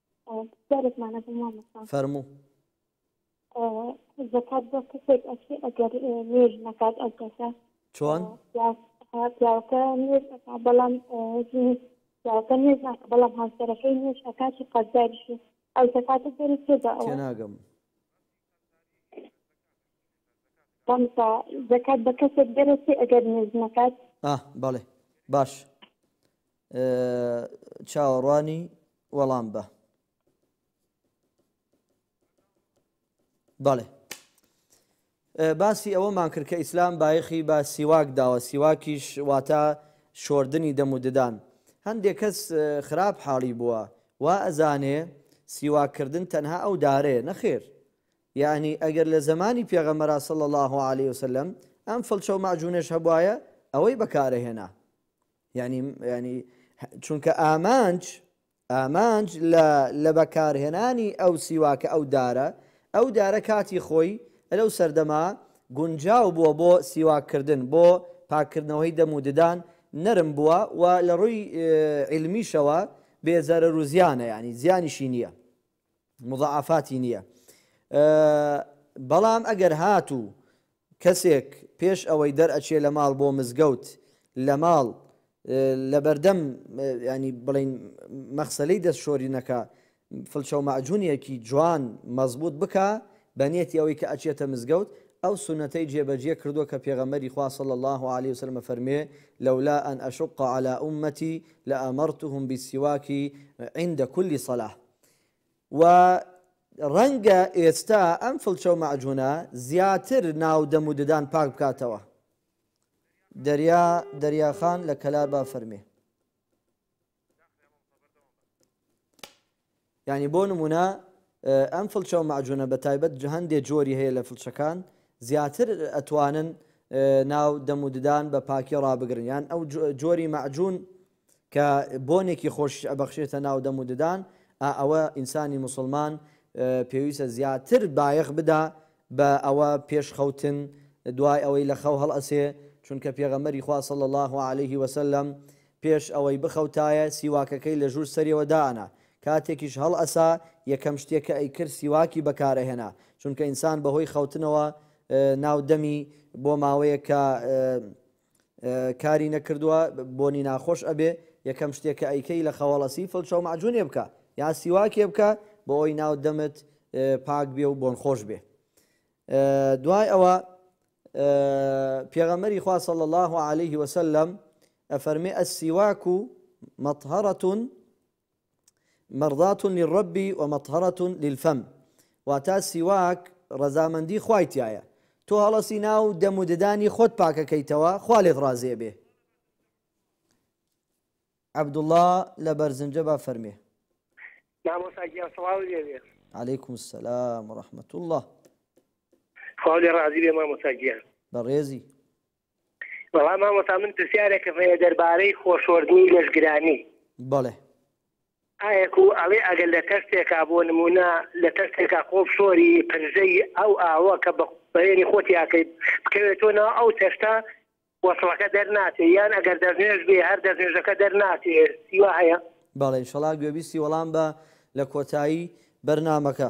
پرسیارێکمان هەبوو مامۆستا فەرموو زەکات بۆ کەسێک ئەچێ ئەگەر نوێژ نەکات ئەو کەسە چۆن پیاوەکە نوێژ ئەکا بەڵام ژنی پیاوەکە نوێژ ناکە بەڵام هاوسەرەکەی نوێژ ئەکات و قەزداریشی ئەو زەکاتە دەری تێدا ئەوە تێناگەم ماموستا زەکات بە کەسێک دەرەچێ ئەگەر نوێژ نەکات؟ ئا بەڵێ باش چاوەڕوانی وەڵام بە بەڵێ باسی ئەوەمان کرد کە ئیسلام بایەخی بە سیواک داوە سیواکیش واتە شۆردنی دەم و ددان هەندێک کەس خراپ حاڵی بووە وا ئەزانێ سیواکردن تەنها ئەو دارێ نەخێر یەعنی ئەگەر لە زەمانی پێغەمبەرا صلی اللە علیە وسلم ئەم فڵچەو مەعجونەش هەبوایە ئەوەی بەکارەهێنا یەعنی یەعنی چونکە ئامانج ئامانج لە لە بەکارهێنانی ئەو سیواکە ئەو دارە ئەو دارە کاتی خۆی لەو سەردەما گونجاو بووە بۆ سیواکردن بۆ پاکردنەوەی دەم و ددان نەرم بووە و لە ڕووی علمیشەوە بێزەرەر و زیانە یعنی زیانیشی نییە مضاعفاتی نیە بەڵام ئەگەر هاتوو کەسێک پێش ئەوەی دەرئەچێ لە ماڵ بۆ مزگەوت لە ماڵ لەبەردەم ینی بڵین مەخسەلەی دەست شۆرینەکە فلچەو مەعجونیەکی جوان مەزبوط بکە بە نیەتی ئەوەی کە ئەچێتە مزگەوت ئەو سوننەتەی جێ بە جێ کردووە کە پێغەمبەری خوا صلی اللە علیە و سلم فەرموێ، لولا ان اشق علی امتی لامرتهم بالسواک عند کل صلاه. و ڕەنگە ئێستا ئەم فڵچە و مەعجونە زیاتر ناو دەم و ددان پاک بکاتەوە. دەریا دەریاخان لە کەلار با فەرمێ. یانی بۆ نمونە ئەم فڵچە و مەعجونە بە تایبەت هەندێ جۆری هەیە لە فڵچەکان زیاتر ئەتوانن ناو دەم و ددان بە پاکی ڕابگرن یان ئەو جۆری مەعجون کە بۆنێکی خۆش ئەبەخشێتە ناو دەم و ددان ئەوە ئینسانی مسلمان پێویستە زیاتر بایەخ بدا بە ئەوە پێش خەوتن دوای ئەوەی لە خەو هەڵئەسێ، چونکە پێغەمبەری خوا صلی اللە علیە وسلم پێش ئەوەی بخەوتایە سیواکەکەی لە ژوور سەریەوە دائەنا، کاتێکیش هەڵئەسا یەکەم شتێ کە ئەیکرد سیواکی بەکار ئەهێنا، چونکە ئینسان بەهۆی خەوتنەوە ناو دەمی بۆ ماوەیەک کە. کاری نەکردوە بۆنی ناخۆش ئەبێ یەکەم شتێ کە ئەیکەی لە خەوەڵەسی فڵچەو مەعجونێ بکە یا سیواکێ بکە بۆ ئەوی ناو دەمت پاک بێ و بۆن خۆش بێ دوای ئەوە پێغەمەری خوا صلی الله عليه وسلم ئەفەرمێ ئەسیواک و مەطهرەتون مرضاة للرب ومطهرة للفم واتا سیواک ڕەزامەندی خوای تیایە تۆ هەڵەسی ناو دەم و ددانی خۆت پاکەکەیتەوە خوا لێت ڕازێ بێ عەبدوڵڵا لە بەرزنجە با فەرمێ مامۆستا گیان سڵاو لێوێ علیکم السلام ورحمة الله خوا لێ ڕازی بێ مامۆستا گیان بەڕێزی وەڵا مامۆستا من پرسیارێکم هەیە دەربارەی خۆشۆردنی لەشگرانی. بەڵێ. ئایەکو ئەڵێ ئەگەر لە تەشتێکا بۆ نمونە لە تەشتێکا خۆ بشۆری پرژەی ئەو ئاوە کە بە بەرێنی خۆتی ئاکەی بکەوێتۆ ناو ئەو تەشتە وەسڵەکە دەرناچێ یان ئەگەر دەستنوێژ بێ هەر دەستنوێژەکە دەرناچێ سیوا هەیە؟ بەڵێ ئیشەڵا گوێبیستی وەڵام بە لە کۆتایی بەرنامەکە.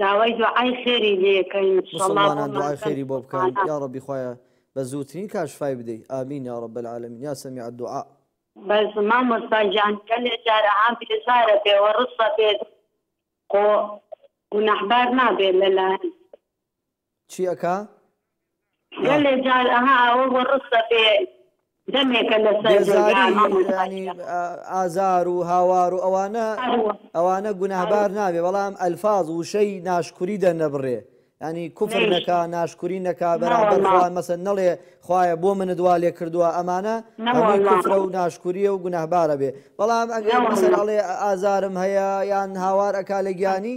داوای دوعای خێری لێ کەین انشاللە مسوڵمانان بۆمان دوعای خێری بۆ بکەن بەرکەوتوبانە. یاڕەبی خوایە بە زووترین کات شفای بدەی ئامین یاڕەب العالمین یا سمیع الدعاء. بەس مامۆستا گیان گەلێ جار ئەها بێزارە بێ وە رسە بێت خۆ گوناحبار نابێ لە لایەن چی ئەکا ها. گەلێ جار ئەها ئەوە وەڕسە بێ دەمێکە لەسەر بێزاری دەرگا مامۆستا یانی گیان. ئازار و هاوار و ئەوانە هەروە ئەوانە هەروە گوناهبار نابێ بەڵام ئەلفاز وشەی ناشکوری دەرنەبڕێ یانی کوفر نەکا نەیشتم ناشکوری نەکا بەرامبەر نەوەڵا خوا مەسەن نەڵێ خوایە بۆ منت وا لێ کردووە ئەمانە هەمووی نەوەڵا کوفرە و ناشکوریە و گوناهبارە بێ بەڵام ئەگەر مەسەن نەوەڵا ئەڵێ ئازارم هەیە یان هاوار ئەکا لە گیانی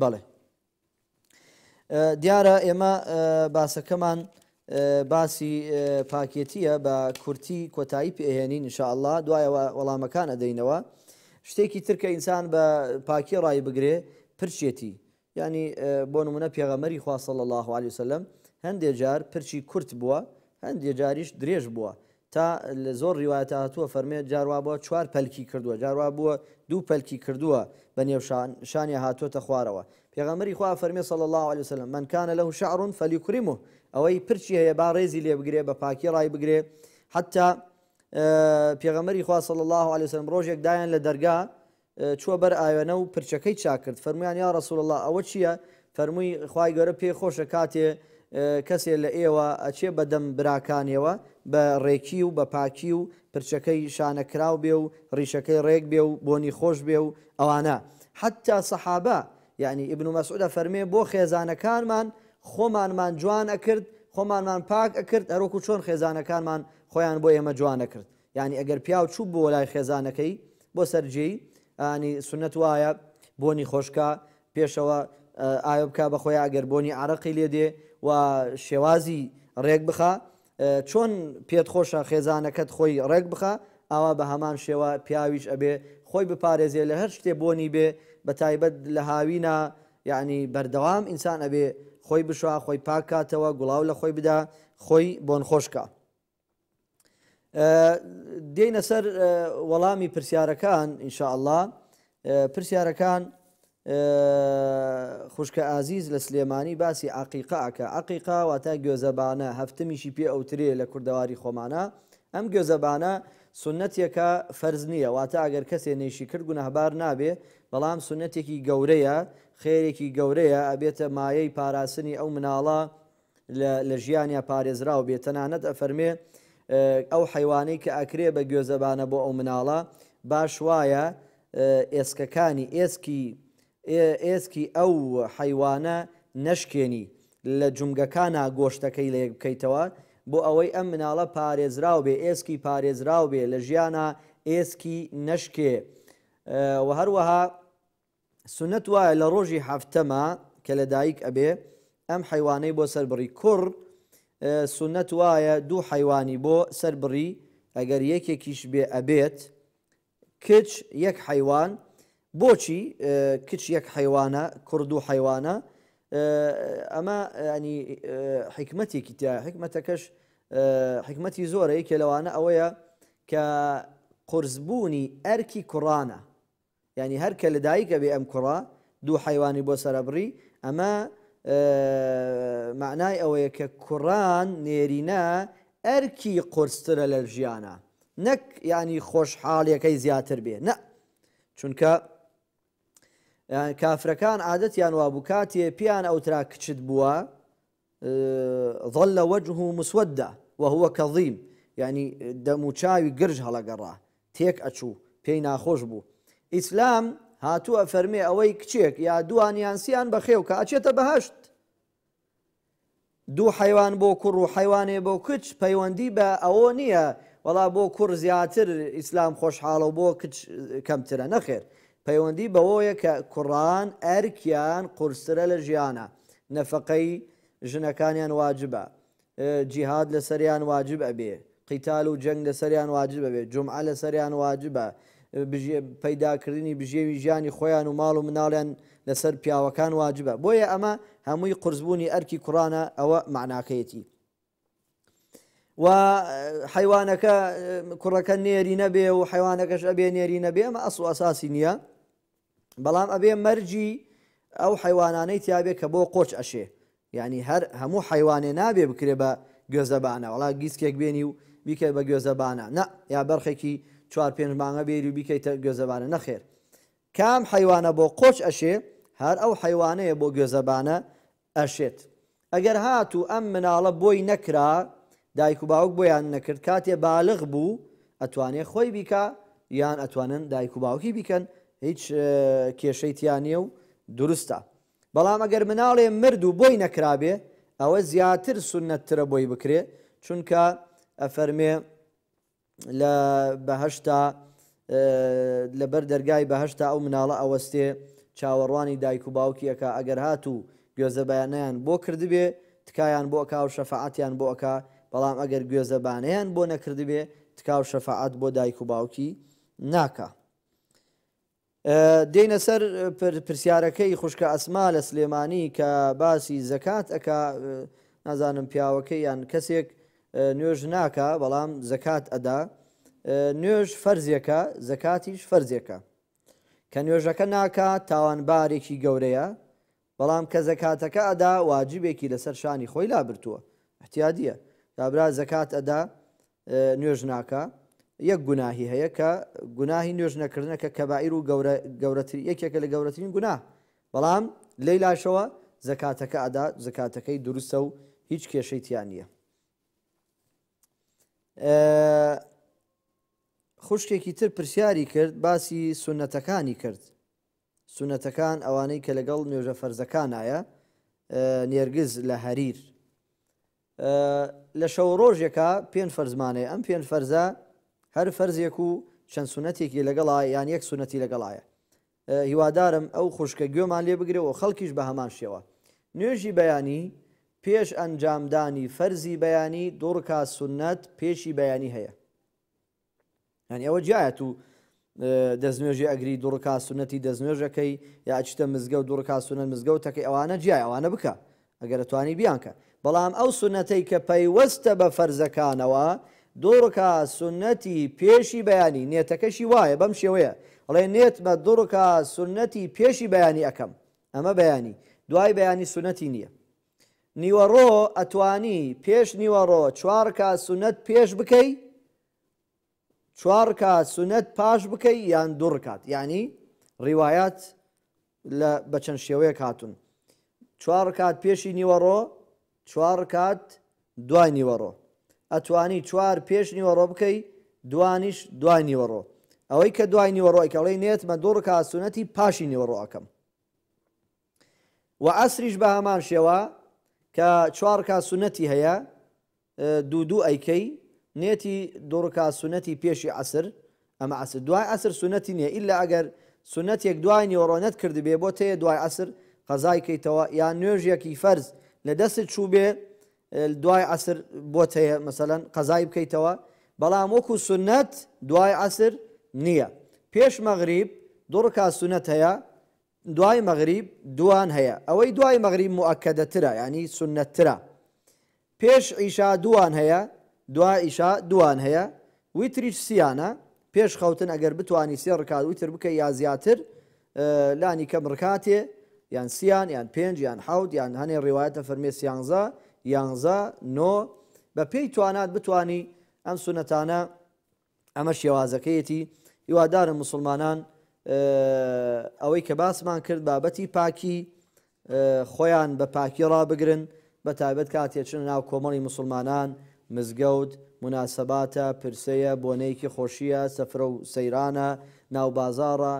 بەڵێ دیارە ئێمە باسەکەمان باسی پاکێتیە بە کورتی کۆتایی پێهێنی نیشاءله دوایەوە وەڵامەکان ئەدەینەوە شتێکی ترکە ئینسان بە پاکی ڕای بگرێ پرچێتی ینی بۆ نمونە پێغەمەری خواصل الله عليه وسلم هەندێ جار پرچی کورت بووە هەندێ جاریش درێژ بووە تا لە زۆر ڕیوایەتا هاتووە فەرمێ جار وا بووە چوار پەلکی کردووە، جار وا بووە دوو پەلکی کردووە بە نێو شان شانیا هاتووەتە خوارەوە. پێغەمبەری خوا فەرمێ صلی اللە علیە وسلم، من کان له شعر فلیکرمه، ئەوەی پرچی هەیە با ڕێزی لێ بگرێ بە پاکی ڕای بگرێ، حتی پێغەمبەری خوا صلی اللە علیە وسلم ڕۆژێک دایان لە دەرگا چووە بەر ئاوێنە و پرچەکەی چاک کرد، فەرموویان، یا رسول اللە ئەوە چییە؟ فەرمووی، خوای گەورە پێی خۆشە کاتێ کەسێ لە ئێوە ئەچێ بە دەم براکانێوە بە رێکی و بە پاکی و پرچەکەی شانە کراو بێ و ریشەکەی رێک بێ و بۆنی خۆش بێ و ئەوانە، حەتتا سەحابە، یەعنی ئیبن مەسعود ئەفەرمێ، بۆ خێزانەکانمان خۆمانمان جوان ئەکرد، خۆمانمان پاک ئەکرد، هەروەکو چۆن خێزانەکانمان خۆیان بۆ ئێمە جوان ئەکرد. یانی ئەگەر پیاو چوو بۆ لای خێزانەکەی بۆ سەر جێی ئانی سونەت وایە بۆنی خۆشکە پێشەوە ئاوێ بکە بە خۆیان ئەگەر بۆنی عرەقی لێ دێ و شێوازی ڕێک بخە چۆن پێت خۆشە خێزانەکەت خۆی ڕێک بخە ئاوا بە هەمان شێوە پیاویش ئەبێ خۆی بپارێزێ لە هەر شتێ بۆنی بێ بە تایبەت لە هاوینا یعنی بەردەوام ئینسان ئەبێ خۆی بشوا خۆی پاکاتەوە گوڵاو لە خۆی بدا خۆی بۆن خۆشکە دێینە سەر وەڵامی پرسیارەکان ئینشاءله پرسیارەکان خوشکە ئازیز لە سلێمانی باسی عقیقاکە عقیقا واتە گوێزەبانە هەفتمیشی پێ ئەوترێ لە کوردەواری خۆمانە ئەم گوێزەبانە سنتێکە فەرز نییە واتە ئەگەر کەسێ نێشی کرد گونەهبار نابێ بەڵام سنتێکی گەورەیە خێرێکی گەورەیە ئەبێتە مایەی پاراستنی ئەو مناڵە لە ژیانیا پارێزراو بێ تەنانەت ئەفەرمێ ئەو حەیوانەی کە ئەکرێ بە گوێزەبانە بۆ ئەو مناڵە باش وایە ئێسکەکانی ئێسکی ئێسکی ئەو حەیوانە نەشکێنی لە جومگەکانا گۆشتەکەی لەیەک بکەیتەوە بۆ ئەوەی ئەم مناڵە پارێزراو بێ ئێسکی پارێزراو بێ لە ژیانا ئێسکی نەشکێ وە هەروەها سونەت وایە لە ڕۆژی هەفتەما کە لە دایک ئەبێ ئەم حەیوانەی بۆ سەر بڕی کوڕ سونەت وایە دوو حەیوانی بۆ سەر بڕی ئەگەر یەکێکیش بێ ئەبێت کچ یەک حەیوان بۆچی کچ یەک حەیوانە کوڕ دوو حەیوانە ئەمە ینی حکمەتێکی تیا حکمەتەکەش حکمەتی زۆرە یەکێ لەوانە ئەوەیە کە قرسبوونی ئەرکی کوڕانە یانی هەر کە لەدایک ئەبێ ئەم کوڕە دوو حەیوانی بۆ سەر ئەبڕی ئەمە مەعنای ئەوەیە کە کوڕان نێرینە ئەرکی قورسترە لە ژیانە نەک یانی خۆشحاڵیەکەی زیاتر بێ نە چونکە کافرەکان عادەتیان وابوو کاتێ پیان ئەوترا کچت بووە ظل وجه مسودا وهو کظیم یانی دەموچاوی گرژ هەڵەگەڕا تێک ئەچوو پێی ناخۆش بوو ئیسلام هاتوو ئەفەرمێ ئەوەی کچێک یا دووان یان سیان بەخێو کە ئەچێتە بەهەشت دوو حەیوان بۆ کوڕ و حەیوانێ بۆ کچ پەیوەندی بە ئەوە نییە وەڵا بۆ کوڕ زیاتر ئیسلام خۆشحاڵە و بۆ کچ کەمترە نەخێر پەیوەندی بەوەیە کە کوڕان ئەرکیان قورسترە لە ژیانا، نەفەقەی ژنەکانیان واجبە، جیهاد لەسەریان واجب ئەبێ، قیتال و جەنگ لەسەریان واجب ئەبێ، جومعە لەسەریان واجبە، پەیداکردنی بژێوی ژیانی خۆیان و ماڵ و مناڵیان لەسەر پیاوەکان واجبە، بۆیە ئەمە هەمووی قورسبوونی ئەرکی کوڕانە، ئەوە مەعناکەیەتی. و حیوانەکە کوڕەکە نێری نەبێ و حیوانەکەش ئەبێ نێری نەبێ ئەمە ئەسڵ ئەساسی نییە بەڵام ئەبێ مەرجی ئەو حیوانانەی تیاابێ کە بۆ قۆچ ئەشێ ینی هەر هەموو حیوانێ نابێ بکرێ بە گوێزەبانە وڵا گیسکێک بێنی و بیکە بە گوێزەبانە نە یا بەرخێکی چوار پێنج مانگە بێری و بیکەیتە گوێزەبانە نەخێر کام حیوانە بۆ قۆچ ئەشێ هەر ئەو حیوانەیە بۆ گوێزەبانە ئەشێت ئەگەر هاتوو ئەم مناڵە بۆی نەکرا دایک و باوک بۆیان نەکرد کاتێ بالغ بوو ئەتوانێ خۆی بیکا یان ئەتوانن دایک و باوکی بیکەن هیچ کێشەی تیا نییە و دروستە بەڵام ئەگەر مناڵێ مرد و بۆی نەکرابێ ئەوە زیاتر سنەتترە بۆی بکرێ چونکە ئەفەرمێ لە بەهەشتا لە بەر دەرگای بەهەشتا ئەو مناڵە ئەوەستێ چاوەڕوانی دایک و باوکی ئەکا ئەگەر هاتوو گوێزەبیانیان بۆ کردبێ تکایان بۆ ئەکا و شەفاعەتیان بۆ ئەکا بەڵام ئەگەر گوێزەبانیان بۆ نەکردبێ تکا و شەفاعەت بۆ دایک و باوکی ناکا. دێینە سەر پرسیارەکەی خوشکە ئەسما لە سلێمانی کە باسی زەکات ئەکا نازانم پیاوەکەی یان کەسێک نوێژ ناکا بەڵام زەکات ئەدا نوێژ فەرزیەکە زەکاتیش فەرزیەکە کە نوێژەکە ناکا تاوانبارێکی گەورەیە بەڵام کە زەکاتەکە ئەدا واجبێکی لەسەر شانی خۆی لابرتووە احتیادیە کابرا زەکات ئەدا نوێژ ناکا یەک گوناهی هەیە کە گوناهی نوێژ نەکردنە کە کەبائیر و گەورەتری یەکێکە لە گەورەترین گونا بەڵام لی لاشەوە زەکاتەکە ئەدا زکاتەکەی دروستە و هیچ کێشەی تیان نییە خوشکێکی تر پرسیاری کرد باسی سونەتەکانی کرد سونەتەکان ئەوانەی کە لەگەڵ نوێژە فەرزەکانایە نێرگز لە هەریر لە شەو ڕۆژێکە پێنج فەرزمانەیە ئەم پێنج فەرزە هەر فەرزێک و چەند سونەتێکی لەگەڵا یان یەک سونەتی لەگەڵایە هیوادارم ئەو خوشکە گوێمان لێ بگرەوە خەڵکیش بە هەمان شێوە نوێژی بەیانی پێش ئەنجامدانی فەرزی بەیانی دوڕکا سنت پێشی بەیانی هەیە یعنی ئەوە جایە تو دەستنوێژی ئەگری دوڕکا سونەتی دەستنوێژەکەی یا ئەچتە مزگە و دوڕکا سونەت مزگەوتەکەی ئەوانە جیای ئەوانە بکە ئەگەر توانی بیانکە بەڵام ئەو سونەتەی کە پەیوەستە بە فەرزەکانەوە دوڕکا سونەتی پێشی بەیانی نێتەکەشی وایە بەم شێوەیە ئەڵێ نێتمە دوڕکا سونەتی پێشی بەیانی ئەەکەم ئەمە بەیانی دوای بەیانی سونەتی نییە نیوەڕۆ ئەتوانی پێش نیوەڕۆ چوار رکات سونەت پێش بکەی چوار رکات سونەت پاش بکەی یان دوو رکات یعنی ڕیوایات لە بەچەند شێوەیەک هاتون چوار رکات پێشی نیوەڕۆ چوار رکات دوای نیوەڕۆ ئەتوانی چوار پێش نیوەڕۆ بکەی دوانیش دوای نیوەڕۆ ئەوەی کە دوای نیوەڕۆی کەڵی نێت مە دوو رکات سونەتی پاشی نیوەڕۆ ئەکەم وەعەسریش بەهەمان شێوە کە چوار رکات سونەتی هەیە دوو دوو ئەیکەی نێتی دوو رکات سونەتی پێشی عەسر ئەمە عەسر دوای عەسر سونەتی نیە ئیلا ئەگەر سونەتێک دوای نیوەڕۆ نەت کردبێ بۆ تەیە دوای عەسر قەزای کەیتەوە یان نوێژێکی فەرز لە دەست چووبێ دوای عەسر بۆ تەیە مەسەلەن قەزای بکەیتەوە بەڵام وەکو سونەت دوای عەسر نییە پێش مەغریب دوڕکا سونەت هەیە دوای مەغریب دووان هەیە ئەوەی دوای مەغریب موئەکەدە ترە یانی سوننەت ترە پێش عیشا دووان هەیە دوای عیشا دووان هەیە ویتریش سیانە پێش خەوتن ئەگەر بتانی سێ ڕکات ویتر بکە یا زیاتر لانی کەم ڕکاتێ یان سیان یان پێنج یان حەوت یان هەنێ ڕێوایەتە فەرمێ سیانزە یانزە نۆ بە پێی توانات بتانی ئەم سونەتانە ئەمە شێوازەکەیەتی، هیوادارم موسڵمانان ئەوەی کە باسمان کرد بابەتی پاکی خۆیان بە پاکی ڕابگرن بە تایبەت کاتێ چنە ناو کۆمەڵی مسلمانان مزگەوت مناسباتە پرسەیە بۆنەیەکی خۆشیە سەفرە و سەیرانە ناو بازارە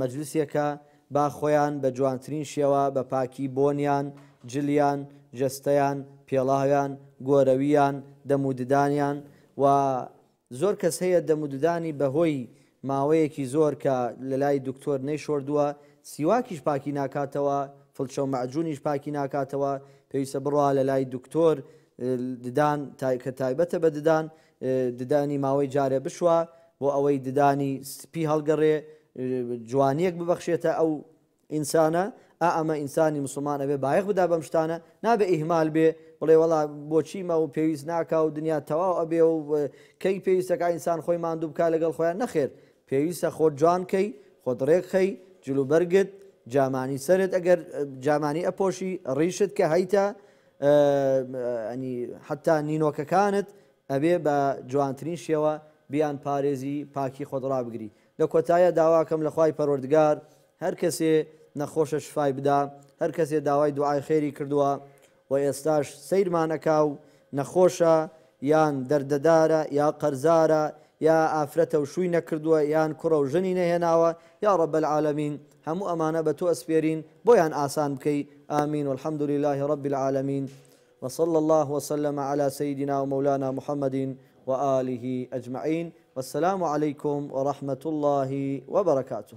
مەجلسێکە با خۆیان بە جوانترین شێوە بە پاکی بۆنیان، جلیان، جەستەیان، پێڵاویان، گۆرەوییان، دەم و ددانیان و زۆر کەس هەیە دەم و ددانی بە هۆی ماوەیەکی زۆر کە لە لای دکتۆر نەیشۆردووە سیواکیش پاکی ناکاتەوە فڵچە و مەعجونیش پاکی ناکاتەوە پێویستە بڕوا لە لای دکتۆر ددان کە تایبەتە بە ددان ددانی ماوەی جارێ بشوا بۆ ئەوەی ددانی سپی هەڵگەڕێ جوانیەک ببەخشێتە ئەو ئینسانە ئا ئەمە ئینسانی مسلمان ئەبێ بایەخ بدا بەم شتانە نابێ ئیهمال بێ بڵێ وڵا بۆچی مە و پێویست ناکا و دنیا تەواو ئەبێ و کەی پێویستەکە ئینسان خۆی ماندوو بکە لەگەڵ خۆیان نەخێر پێویستە خۆ جوان کەی خۆت ڕێک خەی جلوبەرگت جامانی سرت ئەگەر جامانی ئەپۆشی ڕیشت کە هەیتە ینی حەتا نینۆکەکانت ئەبێ بە جوانترین شێوە بیان پارێزی پاکی خۆت ڕابگری لە کۆتایە داواکەم لە خوای پەروەردگار هەر کەسێ نەخۆشە شفای بدا هەر کەسێ داوای دوعای خێری کردووە و ئێستاش سەیرمان ئەکا و نەخۆشە یان دەردەدارە یا قەرزارە یا ئافرەتە و شووی نەکردووە یان کوڕە و ژنی نەهێناوە یا ڕەب العالمین هەموو ئەمانە بە تۆ ئەسپێرین بۆیان ئاسان بکەی آمین والحمد للە رب العالمین وصلی اللە وسلم علی سیدنا ومولانا محمد وآله اجمعین والسلام علیکم ورحمة الله وبرکاته